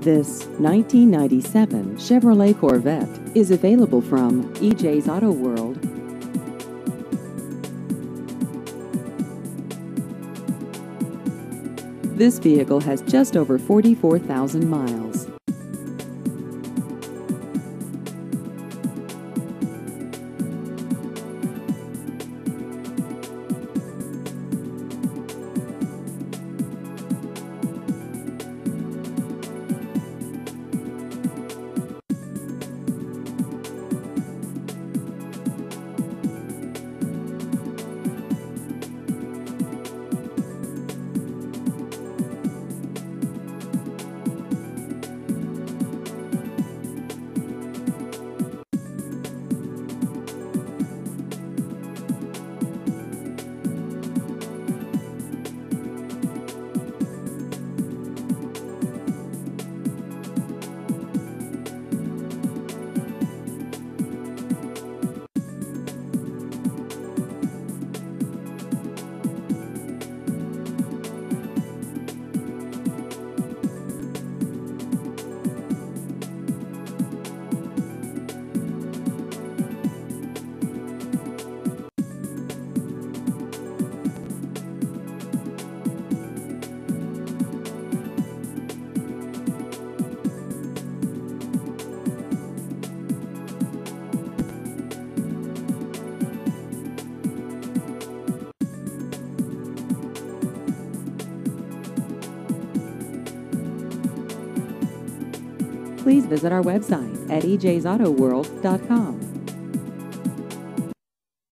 This 1997 Chevrolet Corvette is available from EJ's Auto World. This vehicle has just over 44,000 miles. Please visit our website at ejsautoworld.com.